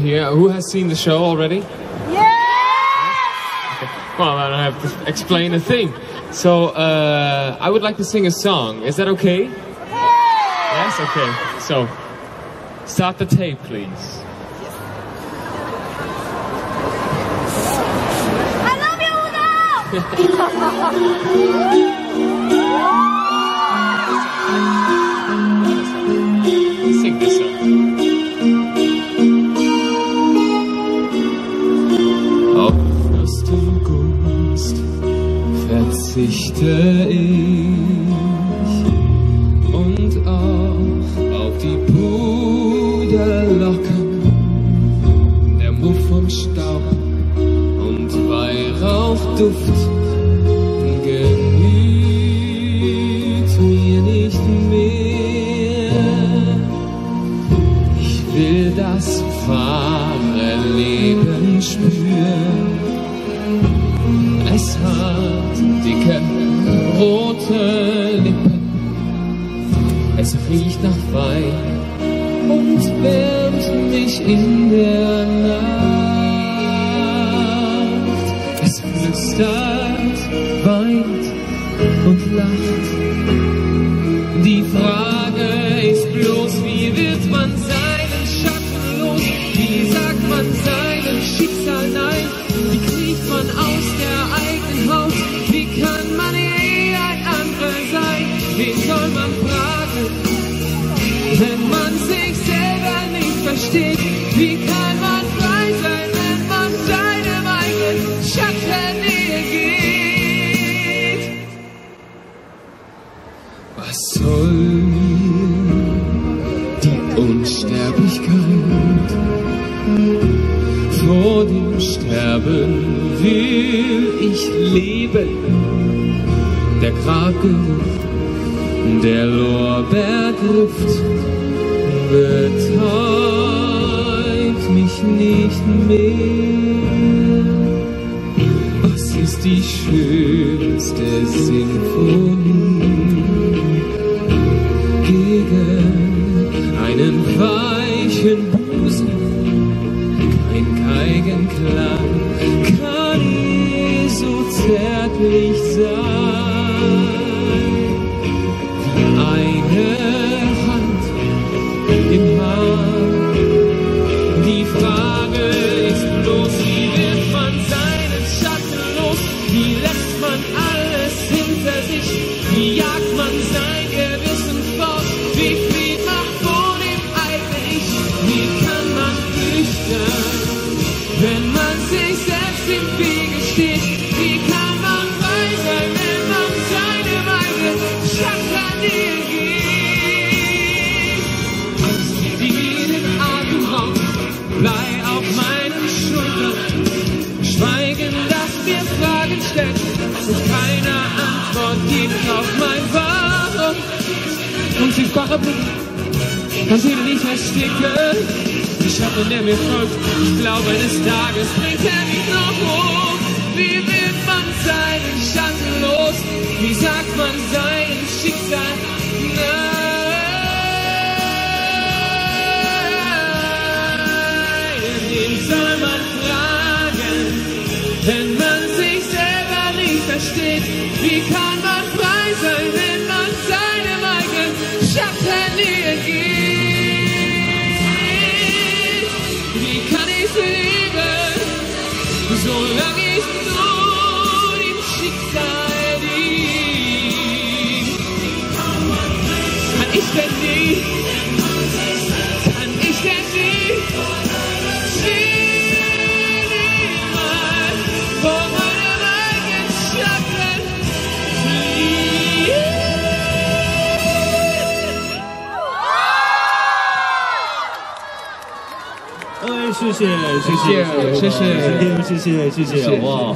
Here, who has seen the show already? Yes! Okay. Well, I don't have to explain a thing. So, uh, I would like to sing a song. Is that okay? Yes? Okay. So, start the tape, please. I love you, Udo! verzichte ich und auch auf die Puderlocken, der Muff vom Staub und Weihrauchduft genügt mir nicht mehr. Ich will das wahre Leben spüren. Hat dicke rote Lippen. Es riecht nach Wein und wärmt mich in der Nacht. Es flüstert, weint und lacht. Die Frage ich leben. Der Grabgeruch, der Lorbeerduft betäubt mich nicht mehr. Was ist die schönste Sinfonie gegen einen weichen Busen? Kein Geigenklang zärtlich sein Blick, kann sie nicht ersticken. Ich Schatten, der mir folgt, ich glaube, eines Tages bringt er mich noch hoch. Wie wird man seinen Schatten los? Wie sagt man seinem Schicksal nein? Wen soll man fragen, wenn man sich selber nicht versteht? Wie kann man frei sein, wenn man eigenen So long 谢谢，谢谢谢谢谢谢，谢谢，哇！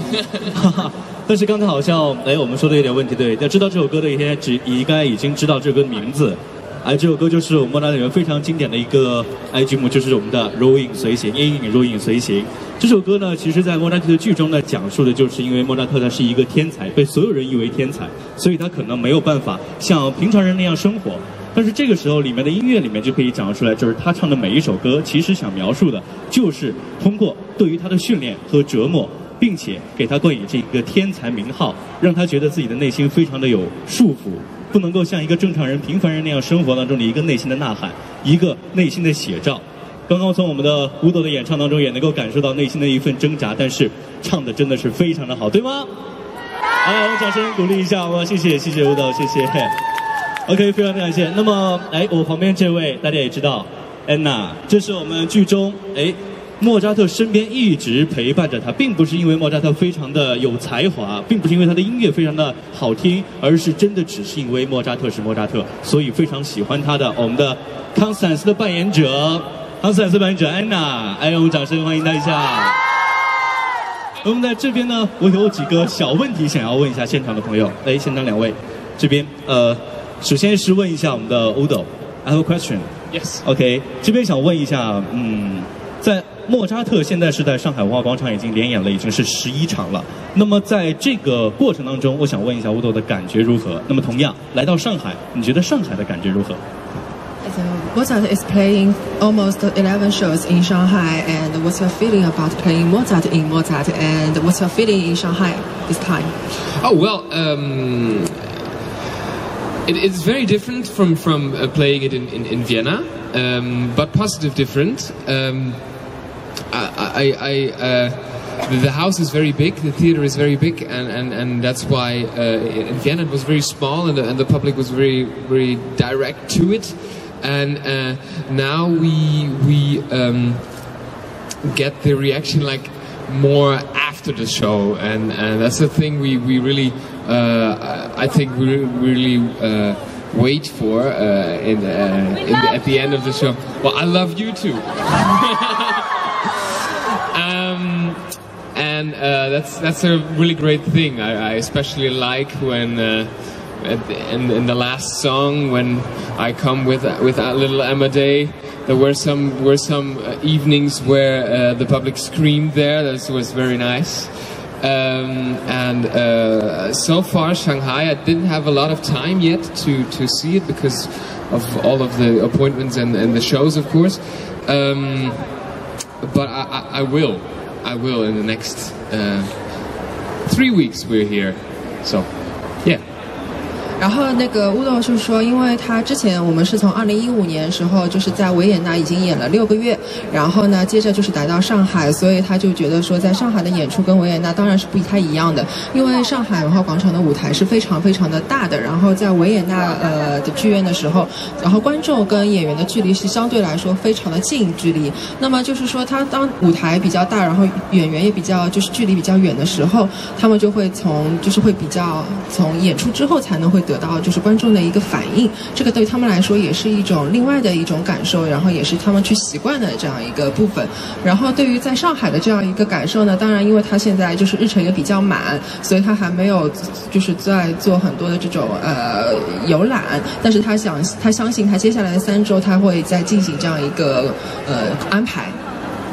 哈 哈但是刚才好像，哎，我们说的有点问题，对，要知道这首歌的一些，只应该已经知道这首歌的名字。哎，这首歌就是我们莫扎特里面非常经典的一个哎剧目，就是我们的《如影随形》，阴影如影随形。这首歌呢，其实在莫扎特的剧中呢，讲述的就是因为莫扎特他是一个天才，被所有人誉为天才，所以他可能没有办法像平常人那样生活。但是这个时候里面的音乐里面就可以讲得出来，就是他唱的每一首歌，其实想描述的就是通过对于他的训练和折磨，并且给他冠以这个天才名号，让他觉得自己的内心非常的有束缚，不能够像一个正常人、平凡人那样生活当中的一个内心的呐喊，一个内心的写照。刚刚从我们的吴斗的演唱当中也能够感受到内心的一份挣扎，但是唱的真的是非常的好，对吗？好，我们掌声鼓励一下，好吗？谢谢，谢谢吴斗，谢谢。OK，非常感谢。那么，哎，我旁边这位大家也知道，安娜，这是我们剧中哎莫扎特身边一直陪伴着他，并不是因为莫扎特非常的有才华，并不是因为他的音乐非常的好听，而是真的只是因为莫扎特是莫扎特，所以非常喜欢他的我们的康斯坦斯的扮演者。康斯坦斯扮演者安娜，哎，我们掌声欢迎她一下。我们在这边呢，我有几个小问题想要问一下现场的朋友。哎，现场两位，这边呃，首先是问一下我们的 Udo，I have a question。Yes. OK，这边想问一下，嗯，在莫扎特现在是在上海文化广场已经连演了，已经是十一场了。那么在这个过程当中，我想问一下 Udo 的感觉如何？那么同样来到上海，你觉得上海的感觉如何？So Mozart is playing almost 11 shows in Shanghai, and what's your feeling about playing Mozart in Mozart, and what's your feeling in Shanghai this time? Oh well, um, it, it's very different from from uh, playing it in in, in Vienna, um, but positive different. Um, I, I, I uh, the, house is very big, the theater is very big, and, and, and that's why uh, in Vienna it was very small, and the, and the public was very very direct to it, and uh, now we we. Um, get the reaction like more after the show and, and that's the thing we, we really I think we really uh, wait for uh, in, uh, in the, at the end of the show well I love you too um, and uh, that's that's a really great thing I, I especially like when uh, the, in, in the last song when I come with with little Emma Day there were some were some uh, evenings where uh, the public screamed there. That was very nice. Um, and uh, so far, Shanghai, I didn't have a lot of time yet to, to see it because of all of the appointments and, and the shows, of course. Um, but I, I, I will, I will in the next uh, three weeks. We're here, so. 然后那个乌豆是说，因为他之前我们是从二零一五年时候就是在维也纳已经演了六个月，然后呢接着就是来到上海，所以他就觉得说在上海的演出跟维也纳当然是不太一样的，因为上海文化广场的舞台是非常非常的大的，然后在维也纳呃的剧院的时候，然后观众跟演员的距离是相对来说非常的近距离，那么就是说他当舞台比较大，然后演员也比较就是距离比较远的时候，他们就会从就是会比较从演出之后才能会得到就是观众的一个反应，这个对他们来说也是一种另外的一种感受，然后也是他们去习惯的这样一个部分。然后对于在上海的这样一个感受呢，当然因为他现在就是日程也比较满，所以他还没有就是在做很多的这种呃游览，但是他想他相信他接下来的三周他会再进行这样一个呃安排。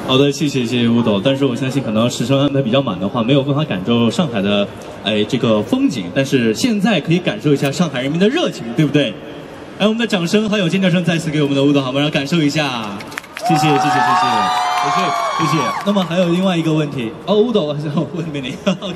好的，谢谢谢谢吴总。但是我相信，可能时程安排比较满的话，没有办法感受上海的哎这个风景。但是现在可以感受一下上海人民的热情，对不对？哎，我们的掌声还有尖叫声再次给我们的吴总，好吗？让感受一下。谢谢谢谢谢谢谢谢谢谢。那么还有另外一个问题，哦，吴董，我问问你。哈哈。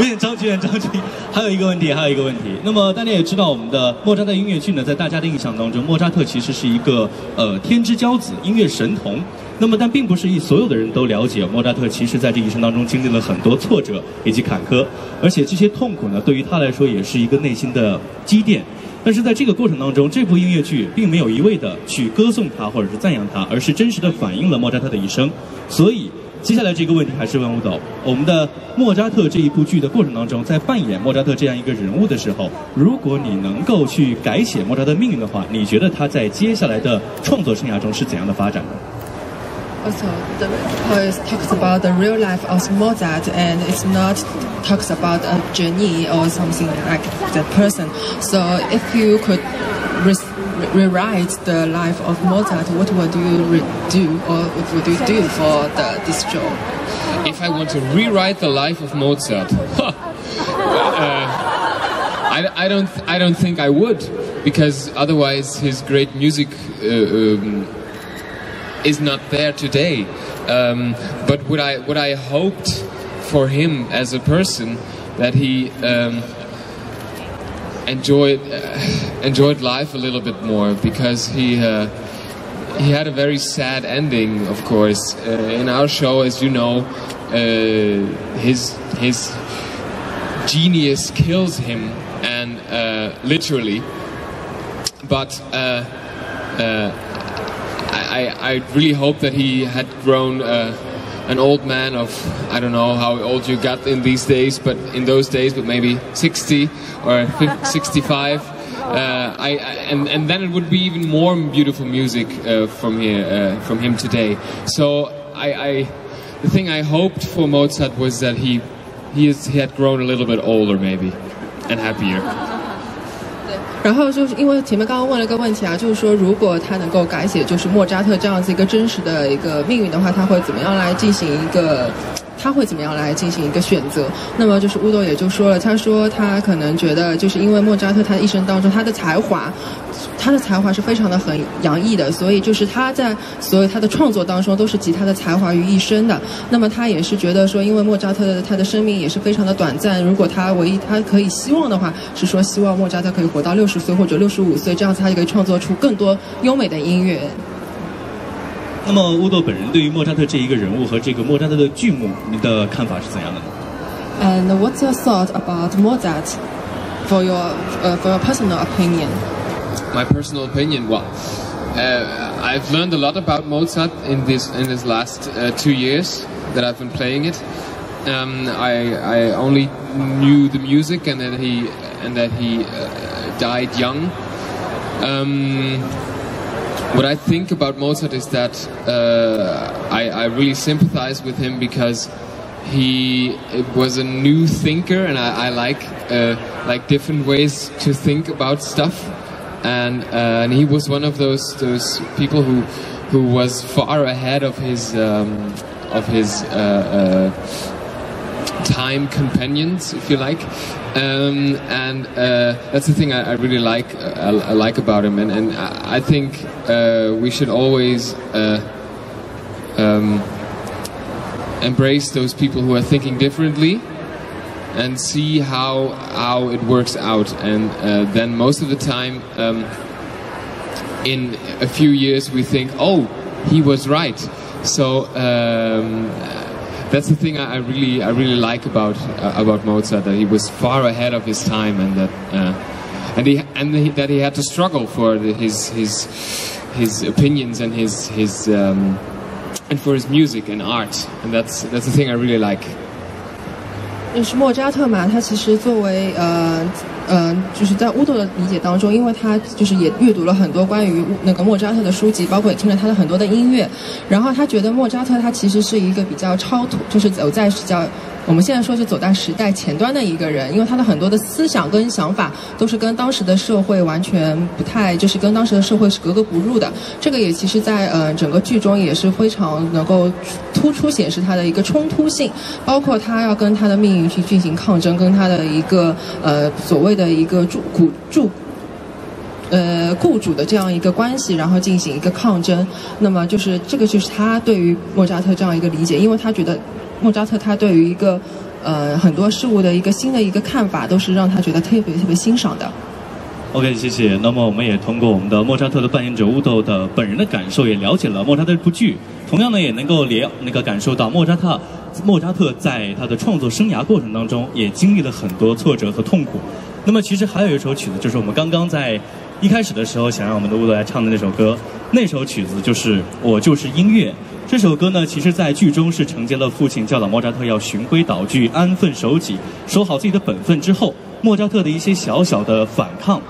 有点着急，有点着急。还有一个问题，还有一个问题。那么大家也知道，我们的莫扎特音乐剧呢，在大家的印象当中，莫扎特其实是一个呃天之骄子，音乐神童。那么，但并不是一所有的人都了解莫扎特，其实在这一生当中经历了很多挫折以及坎坷，而且这些痛苦呢，对于他来说也是一个内心的积淀。但是在这个过程当中，这部音乐剧并没有一味的去歌颂他或者是赞扬他，而是真实的反映了莫扎特的一生。所以。接下来这个问题还是问吴导，我们的莫扎特这一部剧的过程当中，在扮演莫扎特这样一个人物的时候，如果你能够去改写莫扎特命运的话，你觉得他在接下来的创作生涯中是怎样的发展的？Also, the poet talks about the real life of Mozart, and it's not talks about a journey or something like the person. So, if you could re- rewrite the life of Mozart, what would you re- do, or what would you do for the, this show? if I want to rewrite the life of Mozart, uh, I I, I don't I don't think I would because otherwise his great music uh, um, is not there today. Um, but what I what I hoped for him as a person that he um, enjoyed uh, enjoyed life a little bit more because he. Uh, he had a very sad ending, of course. Uh, in our show, as you know, uh, his his genius kills him, and uh, literally. But uh, I, I really hope that he had grown an old man of I don't know how old you got in these days, but in those days, but maybe 60 or 50, 65. Uh, I, I, and and then it would be even more beautiful music uh, from here uh, from him today. So I, I the thing I hoped for Mozart was that he he is he had grown a little bit older maybe and happier. 然后就是因为前面刚刚问了一个问题啊，就是说如果他能够改写就是莫扎特这样子一个真实的一个命运的话，他会怎么样来进行一个？他会怎么样来进行一个选择？那么就是乌豆也就说了，他说他可能觉得就是因为莫扎特他一生当中他的才华，他的才华是非常的很洋溢的，所以就是他在所有他的创作当中都是集他的才华于一身的。那么他也是觉得说，因为莫扎特的他的生命也是非常的短暂，如果他唯一他可以希望的话，是说希望莫扎特可以活到六十岁或者六十五岁，这样子他就可以创作出更多优美的音乐。那么乌豆本人对于莫扎特这一个人物和这个莫扎特的剧目，您的看法是怎样的呢？And what's your thought about Mozart for your uh, for your personal opinion? My personal opinion, well, uh, I've learned a lot about Mozart in this in this last uh, two years that I've been playing it. Um, I I only knew the music and that he and that he uh, died young. Um, what I think about Mozart is that uh, I, I, really sympathize with him because he was a new thinker, and I, I like uh, like different ways to think about stuff. And, uh, and he was one of those those people who who was far ahead of his um, of his uh, uh, time companions, if you like. Um, and uh, that's the thing I, I really like uh, I, like about him, and, and I think uh, we should always um, embrace those people who are thinking differently, and see how how it works out. And uh, then most of the time, um, in a few years, we think, oh, he was right. So um, that's the thing I, really I really like about uh, about Mozart that he was far ahead of his time and that uh, and he and that he had to struggle for the, his his his opinions and his his um, and for his music and art and that's that's the thing I really like. 就是莫扎特嘛，他其实作为呃嗯，就是在乌豆的理解当中，因为他就是也阅读了很多关于那个莫扎特的书籍，包括也听了他的很多的音乐，然后他觉得莫扎特他其实是一个比较超脱，就是走在比较。我们现在说是走在时代前端的一个人，因为他的很多的思想跟想法都是跟当时的社会完全不太，就是跟当时的社会是格格不入的。这个也其实，在呃整个剧中也是非常能够突出显示他的一个冲突性，包括他要跟他的命运去进行抗争，跟他的一个呃所谓的一个主雇主呃雇主的这样一个关系，然后进行一个抗争。那么就是这个就是他对于莫扎特这样一个理解，因为他觉得。莫扎特他对于一个呃很多事物的一个新的一个看法，都是让他觉得特别特别欣赏的。OK，谢谢。那么我们也通过我们的莫扎特的扮演者乌豆的本人的感受，也了解了莫扎特这部剧。同样呢，也能够了那个感受到莫扎特莫扎特在他的创作生涯过程当中，也经历了很多挫折和痛苦。那么其实还有一首曲子，就是我们刚刚在一开始的时候想让我们的乌豆来唱的那首歌，那首曲子就是《我就是音乐》。这首歌呢，其实，在剧中是承接了父亲教导莫扎特要循规蹈矩、安分守己、守好自己的本分之后，莫扎特的一些小小的反抗。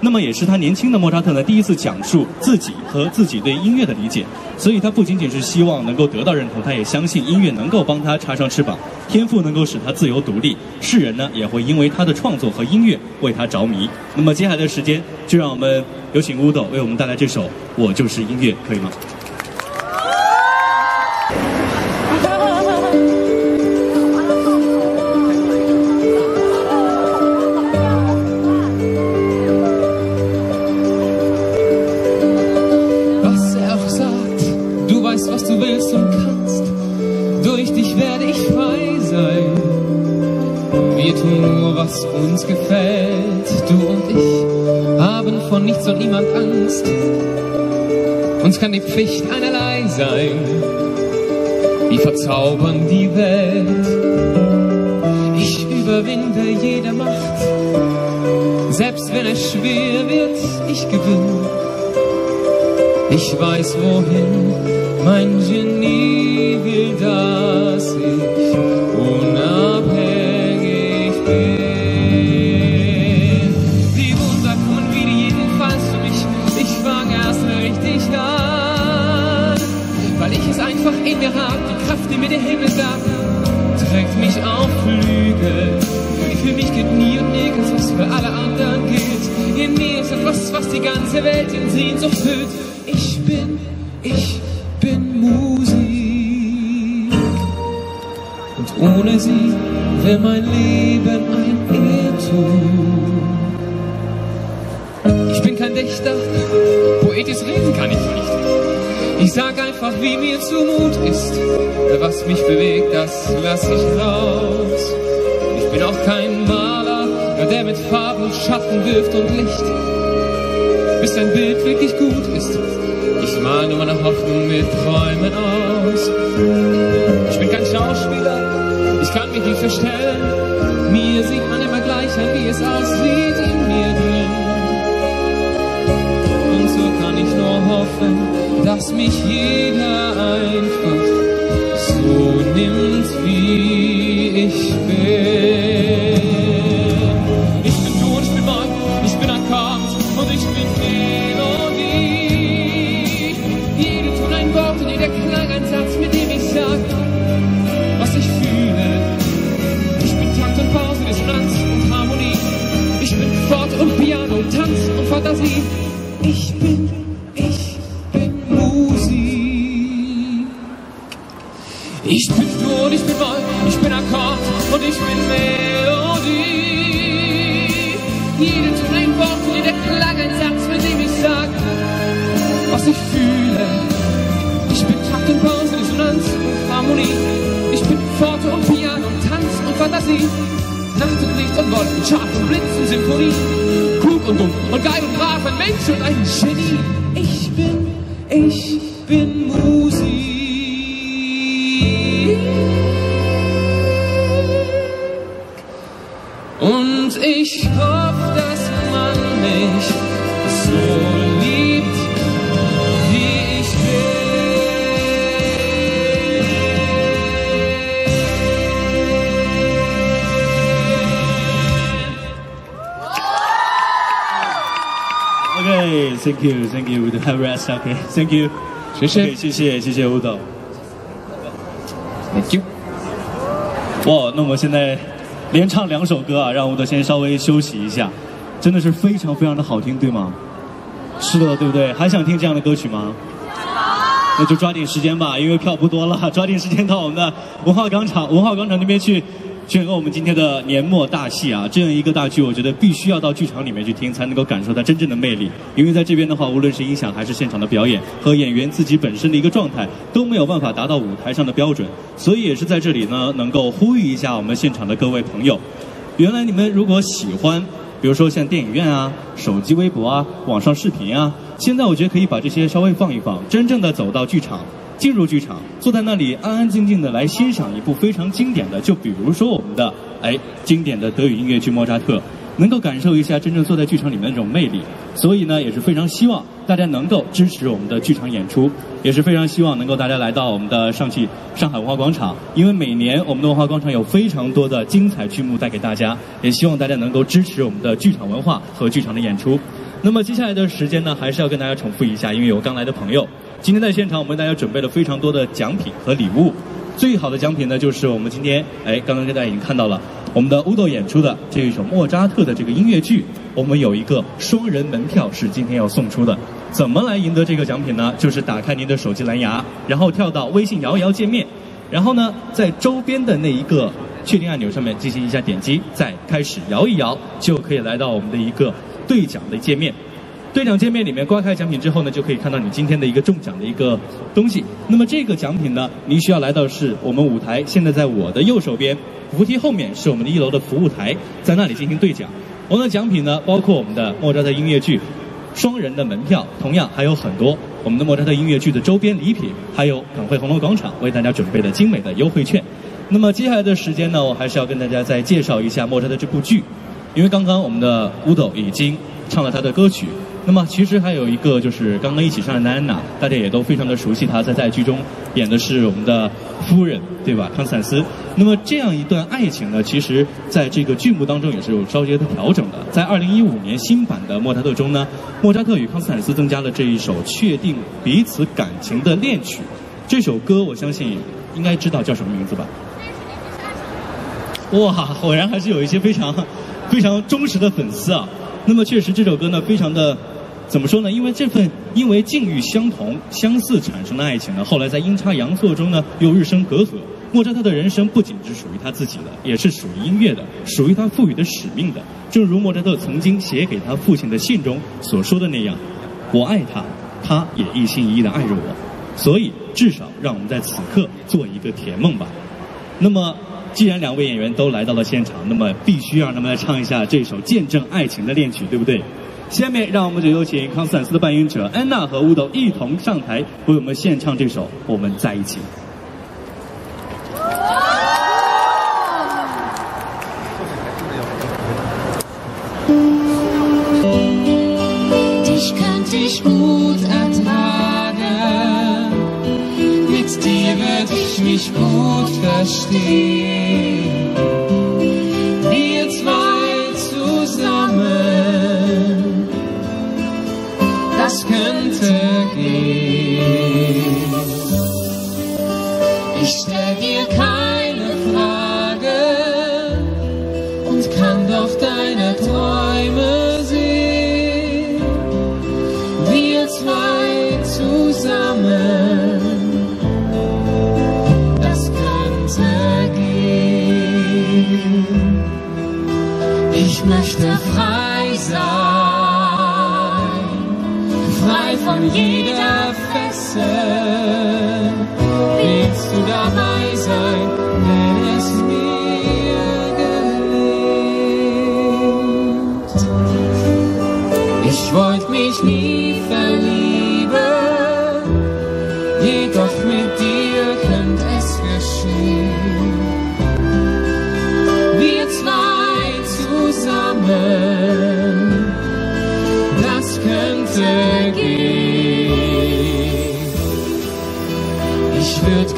那么，也是他年轻的莫扎特呢，第一次讲述自己和自己对音乐的理解。所以，他不仅仅是希望能够得到认同，他也相信音乐能够帮他插上翅膀，天赋能够使他自由独立。世人呢，也会因为他的创作和音乐为他着迷。那么，接下来的时间，就让我们有请乌豆为我们带来这首《我就是音乐》，可以吗？Was uns gefällt. Du und ich haben von nichts und niemand Angst. Uns kann die Pflicht einerlei sein. Wir verzaubern die Welt. Ich überwinde jede Macht. Selbst wenn es schwer wird, ich gewinne. Ich weiß wohin mein Genie was die ganze Welt in Sehnsucht füllt. Ich bin, ich bin Musik. Und ohne sie wäre mein Leben ein Irrtum. Ich bin kein Dichter, poetisch reden kann ich nicht. Ich sag einfach, wie mir zumut ist. Was mich bewegt, das lass ich raus. Ich bin auch kein Maler, der mit Farben Schatten wirft und Licht. Bis ein Bild wirklich gut ist. Ich mal nur meine Hoffnung mit Träumen aus. Ich bin kein Schauspieler, ich kann mich nicht verstellen. Mir sieht man immer gleich an, wie es aussieht in mir drin. Und so kann ich nur hoffen, dass mich jeder einfach so nimmt, wie ich bin. Ich bin, ich bin Musik. Ich bin und ich bin Moll, ich bin Akkord und ich bin Melodie. Jede Ton ein Wort jeder Klang ein Satz, mit dem ich sag, was ich fühle. Ich bin Takt und Pause, Dissonanz und Harmonie. Ich bin Forte und Piano, Tanz und Fantasie. Nacht und Licht und Wolken, Charts und Blitz und Symphonie. Klug und dumm und geil und brav, ein Mensch und ein Genie. Ich bin, ich bin Musik. Und ich hoffe, dass man mich so Thank you, thank you. We have rest. OK, thank you. 谢谢谢谢，谢谢吴导。Thank you. 哇，那我们现在连唱两首歌啊，让吴导先稍微休息一下，真的是非常非常的好听，对吗？是的，对不对？还想听这样的歌曲吗？那就抓紧时间吧，因为票不多了，抓紧时间到我们的文化广场，文化广场那边去选个我们今天的年末大戏啊！这样一个大剧，我觉得必须要到剧场里面去听，才能够感受它真正的魅力。因为在这边的话，无论是音响还是现场的表演和演员自己本身的一个状态，都没有办法达到舞台上的标准，所以也是在这里呢，能够呼吁一下我们现场的各位朋友。原来你们如果喜欢，比如说像电影院啊、手机微博啊、网上视频啊，现在我觉得可以把这些稍微放一放，真正的走到剧场，进入剧场，坐在那里安安静静的来欣赏一部非常经典的，就比如说我们的哎经典的德语音乐剧《莫扎特》。能够感受一下真正坐在剧场里面的这种魅力，所以呢，也是非常希望大家能够支持我们的剧场演出，也是非常希望能够大家来到我们的上汽上海文化广场，因为每年我们的文化广场有非常多的精彩剧目带给大家，也希望大家能够支持我们的剧场文化和剧场的演出。那么接下来的时间呢，还是要跟大家重复一下，因为有刚来的朋友，今天在现场我们为大家准备了非常多的奖品和礼物。最好的奖品呢，就是我们今天哎，刚刚跟大家已经看到了我们的乌豆演出的这一首莫扎特的这个音乐剧，我们有一个双人门票是今天要送出的。怎么来赢得这个奖品呢？就是打开您的手机蓝牙，然后跳到微信摇一摇界面，然后呢，在周边的那一个确定按钮上面进行一下点击，再开始摇一摇，就可以来到我们的一个兑奖的界面。兑奖界面里面刮开奖品之后呢，就可以看到你今天的一个中奖的一个东西。那么这个奖品呢，您需要来到是我们舞台，现在在我的右手边，扶梯后面是我们的一楼的服务台，在那里进行兑奖。我们的奖品呢，包括我们的莫扎特音乐剧双人的门票，同样还有很多我们的莫扎特音乐剧的周边礼品，还有港汇红楼广场为大家准备的精美的优惠券。那么接下来的时间呢，我还是要跟大家再介绍一下莫扎特这部剧，因为刚刚我们的乌斗已经唱了他的歌曲。那么其实还有一个就是刚刚一起上的安娜，大家也都非常的熟悉她，在在剧中演的是我们的夫人，对吧？康斯坦斯。那么这样一段爱情呢，其实在这个剧目当中也是有稍微的调整的。在二零一五年新版的莫扎特中呢，莫扎特与康斯坦斯增加了这一首确定彼此感情的恋曲。这首歌我相信应该知道叫什么名字吧？哇，果然还是有一些非常非常忠实的粉丝啊。那么确实这首歌呢，非常的怎么说呢？因为这份因为境遇相同、相似产生的爱情呢，后来在阴差阳错中呢，又日生隔阂。莫扎特的人生不仅是属于他自己的，也是属于音乐的，属于他赋予的使命的。正如莫扎特曾经写给他父亲的信中所说的那样：“我爱他，他也一心一意的爱着我。”所以，至少让我们在此刻做一个甜梦吧。那么。既然两位演员都来到了现场，那么必须让他们来唱一下这首见证爱情的恋曲，对不对？下面让我们就有请康斯坦斯的扮演者安娜和乌豆一同上台，为我们献唱这首《我们在一起》。Ich gut verstehe.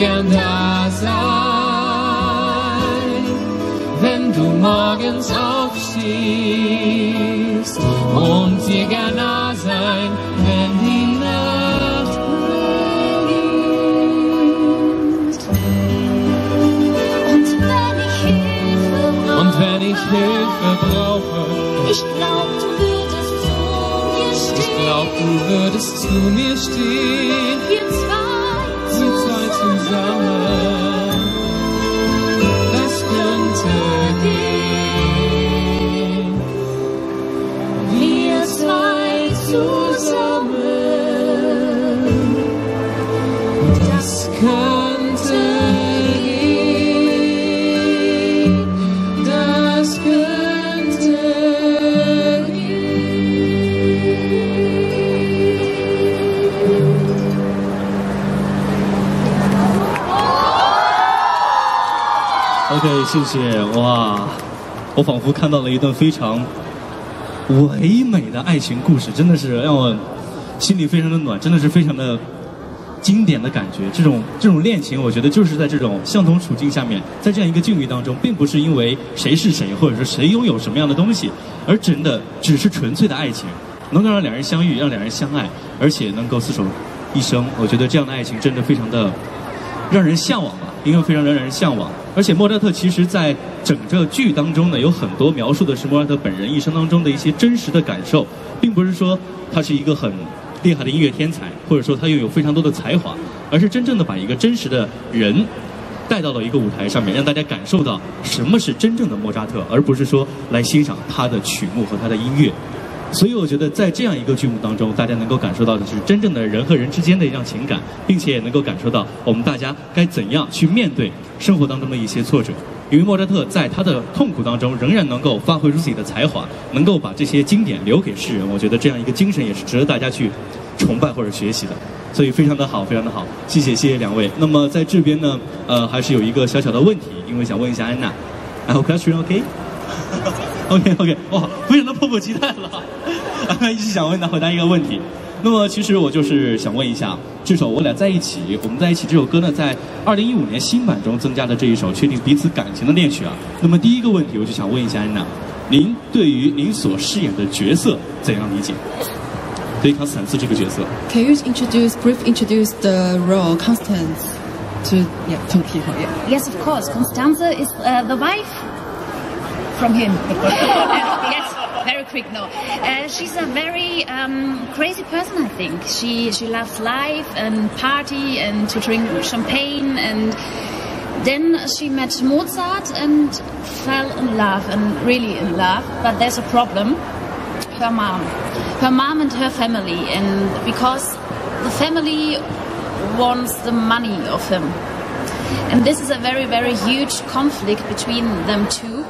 Gern da sein, wenn du morgens aufstehst und dir gern nah sein, wenn die Nacht beginnt. Und wenn ich Hilfe Und wenn ich Hilfe brauche, ich glaub, du würdest zu mir ich stehen. glaub, du würdest zu mir stehen. zaman 谢谢哇！我仿佛看到了一段非常唯美的爱情故事，真的是让我心里非常的暖，真的是非常的经典的感觉。这种这种恋情，我觉得就是在这种相同处境下面，在这样一个境遇当中，并不是因为谁是谁，或者说谁拥有什么样的东西，而真的只是纯粹的爱情，能够让两人相遇，让两人相爱，而且能够厮守一生。我觉得这样的爱情真的非常的让人向往吧，应该非常让人向往。而且莫扎特其实在整个剧当中呢，有很多描述的是莫扎特本人一生当中的一些真实的感受，并不是说他是一个很厉害的音乐天才，或者说他拥有非常多的才华，而是真正的把一个真实的人带到了一个舞台上面，让大家感受到什么是真正的莫扎特，而不是说来欣赏他的曲目和他的音乐。所以我觉得在这样一个剧目当中，大家能够感受到的是真正的人和人之间的一样情感，并且也能够感受到我们大家该怎样去面对生活当中的一些挫折。因为莫扎特在他的痛苦当中仍然能够发挥出自己的才华，能够把这些经典留给世人。我觉得这样一个精神也是值得大家去崇拜或者学习的。所以非常的好，非常的好，谢谢谢谢两位。那么在这边呢，呃，还是有一个小小的问题，因为想问一下安娜。I have question, OK? OK OK，哇，非常的迫不及待了。一直想问他回答一个问题。那么其实我就是想问一下，这首《我俩在一起》，我们在一起这首歌呢，在二零一五年新版中增加的这一首确定彼此感情的恋曲啊。那么第一个问题，我就想问一下安娜，您对于您所饰演的角色怎样理解？对于康斯坦茨这个角色，Can you introduce, brief introduce the role Constance to yeah to people? Yeah. Yes, of course. Constanze is uh, the wife from him. yes, very quick. No, uh, she's a very um, crazy person. I think she she loves life and party and to drink champagne and. Then she met Mozart and fell in love and really in love. But there's a problem. Her mom, her mom and her family, and because the family wants the money of him. And this is a very, very huge conflict between them two.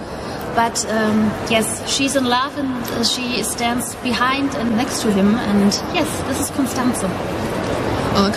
But um, yes, she's in love and uh, she stands behind and next to him. And yes, this is Constanze. 呃，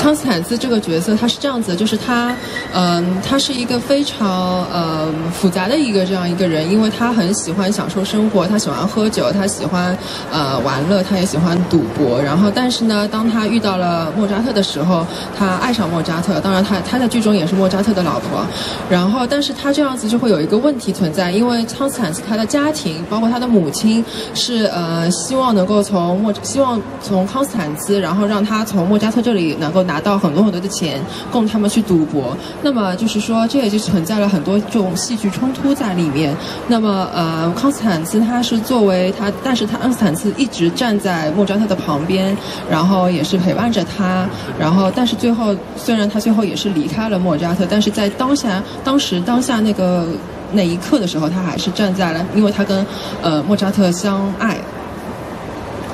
康斯康斯坦茨这个角色，他是这样子，就是他，嗯、他是一个非常呃复杂的一个这样一个人，因为他很喜欢享受生活，他喜欢喝酒，他喜欢呃玩乐，他也喜欢赌博。然后，但是呢，当他遇到了莫扎特的时候，他爱上莫扎特，当然他他在剧中也是莫扎特的老婆。然后，但是他这样子就会有一个问题存在，因为康斯坦茨他的家庭，包括他的母亲，是呃希望能够从莫希望从康斯坦茨，然后让他从莫扎特这里能够拿到很多很多的钱，供他们去赌博。那么就是说，这也就存在了很多这种戏剧冲突在里面。那么呃，康斯坦茨他是作为他，但是他康斯坦茨一直站在莫扎特的旁边，然后也是陪伴着他，然后但是最后虽然他最后也是离开了莫扎特，但是在当下当时当下那个。那一刻的时候，他还是站在了，因为他跟呃莫扎特相爱，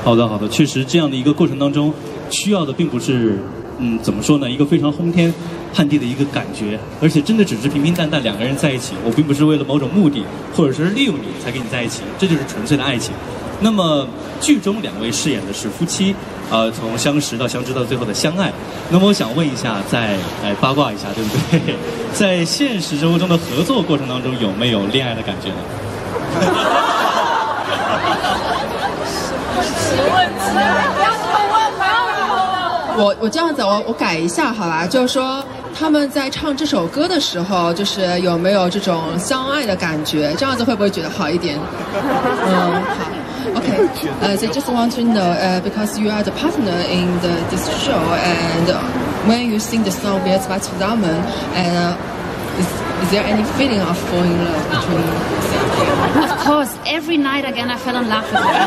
好的，好的，确实这样的一个过程当中，需要的并不是，嗯，怎么说呢，一个非常轰天撼地的一个感觉，而且真的只是平平淡淡两个人在一起，我并不是为了某种目的，或者是利用你才跟你在一起，这就是纯粹的爱情。那么剧中两位饰演的是夫妻，呃，从相识到相知到最后的相爱。那么我想问一下，在来八卦一下，对不对？在现实生活中的合作过程当中，有没有恋爱的感觉呢？什么问题我我这样子，我我改一下好吧，就是说他们在唱这首歌的时候，就是有没有这种相爱的感觉？这样子会不会觉得好一点？嗯，好。Okay, uh, so just want to know uh, because you are the partner in the, this show, and uh, when you sing the song "Wir zwei zusammen," and uh, is, is there any feeling of falling in love between you? Of course, every night again I fell in love with her.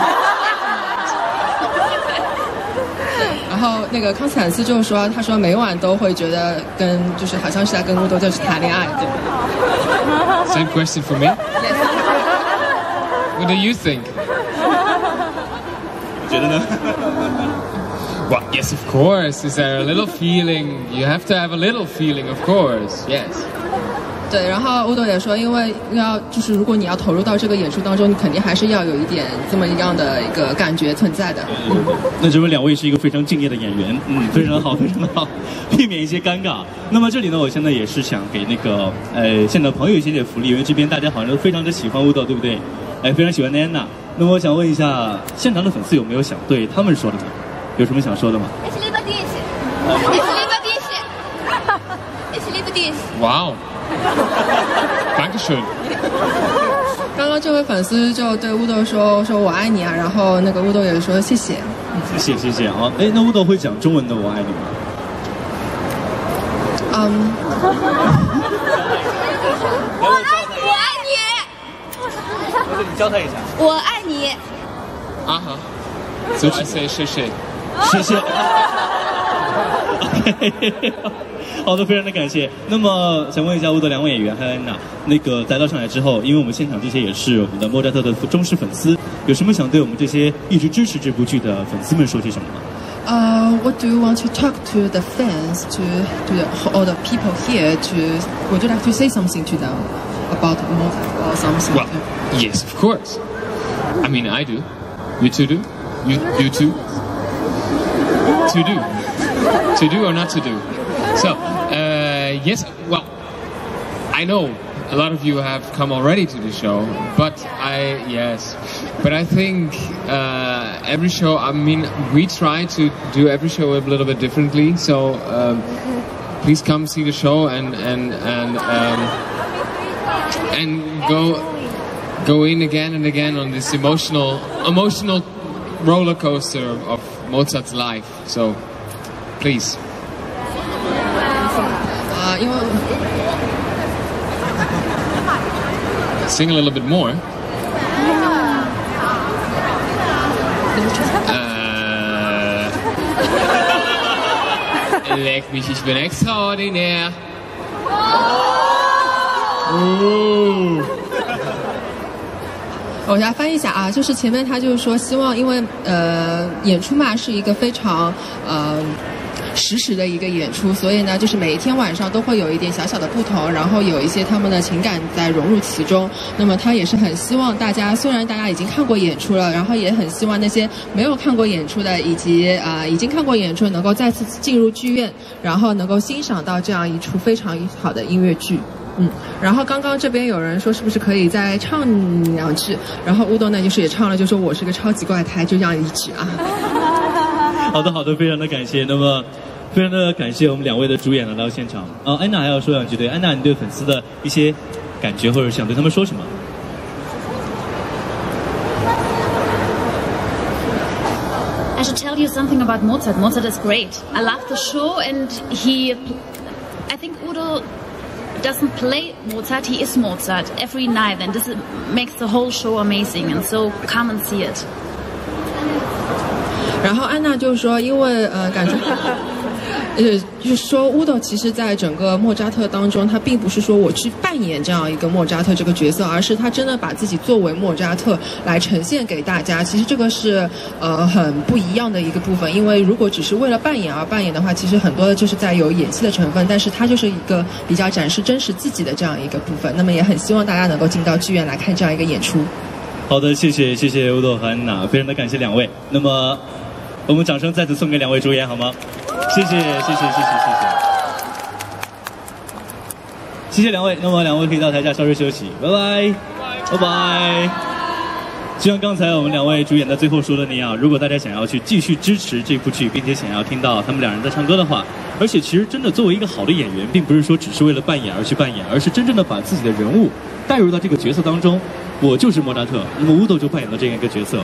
然后那个康斯坦斯就说，他说每晚都会觉得跟就是好像是在跟乌多就是谈恋爱，对吧？Same question for me. What do you think? 你觉得呢？Well, yes, of course. Is there a little feeling? You have to have a little feeling, of course. Yes. 对，然后乌豆也说，因为要就是如果你要投入到这个演出当中，你肯定还是要有一点这么一样的一个感觉存在的。那这位两位是一个非常敬业的演员，嗯，非常好，非常的好，避免一些尴尬。那么这里呢，我现在也是想给那个呃现场朋友一些点福利，因为这边大家好像都非常的喜欢乌豆，对不对？哎，非常喜欢安娜。那么我想问一下，现场的粉丝有没有想对他们说的呢？有什么想说的吗？？It's liebe dich. Ich liebe dich. Ich liebe dich. Wow. Dankeschön. 刚刚这位粉丝就对乌豆说说我爱你啊，然后那个乌豆也说谢谢。谢谢谢谢啊！哎，那乌豆会讲中文的 “我爱你”吗？嗯，我爱你，你教他一下。我爱你。啊哈 So I say 谢谢。谢谢。好的，非常的感谢。那么想问一下我的两位演员还有安娜，那个来到上海之后，因为我们现场这些也是我们的莫扎特的忠实粉丝，有什么想对我们这些一直支持这部剧的粉丝们说些什么吗？Uh, what do you want to talk to the fans, to, to the, all the people here? To would you like to say something to them about Mozart or something? Well, yes, of course. I mean, I do. You two do. You you too. To do. To do or not to do. So, uh, yes. Well, I know a lot of you have come already to the show, but I yes, but I think uh, every show. I mean, we try to do every show a little bit differently. So. Um, please come see the show and and and um, and go go in again and again on this emotional emotional roller coaster of, of Mozart's life. So please. 啊、因为 Sing a little bit more. Äh, leck mich, ich bin extraordinär. 我来翻译一下啊，就是前面他就是说，希望因为呃演出嘛是一个非常呃实时的一个演出，所以呢，就是每一天晚上都会有一点小小的不同，然后有一些他们的情感在融入其中。那么他也是很希望大家，虽然大家已经看过演出了，然后也很希望那些没有看过演出的，以及啊、已经看过演出，能够再次进入剧院，然后能够欣赏到这样一出非常好的音乐剧。嗯，然后刚刚这边有人说是不是可以再唱两句，然后乌冬呢就是也唱了，就说我是个超级怪胎，就这样一句啊。好的，好的，非常的感谢。那么，非常的感谢我们两位的主演来到现场。啊，安娜还要说两句，对，安娜，你对粉丝的一些感觉或者想对他们说什么？ I should tell you something about Mozart. Mozart is great. I love the show, and he. I think Udo doesn't play Mozart, he is Mozart every night, and this is- makes the whole show amazing. And so come and see it. 然后安娜就是说，因为呃，感觉，呃，就是说乌豆其实在整个莫扎特当中，他并不是说我去扮演这样一个莫扎特这个角色，而是他真的把自己作为莫扎特来呈现给大家。其实这个是呃很不一样的一个部分，因为如果只是为了扮演而扮演的话，其实很多的就是在有演戏的成分，但是他就是一个比较展示真实自己的这样一个部分。那么也很希望大家能够进到剧院来看这样一个演出。好的，谢谢谢谢乌豆和安娜，非常的感谢两位。那么，我们掌声再次送给两位主演，好吗？谢谢，谢谢，谢谢，谢谢，谢谢两位。那么两位可以到台下稍事休息，拜拜，拜拜。就像刚才我们两位主演在最后说的那样，如果大家想要去继续支持这部剧，并且想要听到他们两人在唱歌的话，而且其实真的作为一个好的演员，并不是说只是为了扮演而去扮演，而是真正的把自己的人物带入到这个角色当中。我就是莫扎特，那么乌豆就扮演了这样一个角色。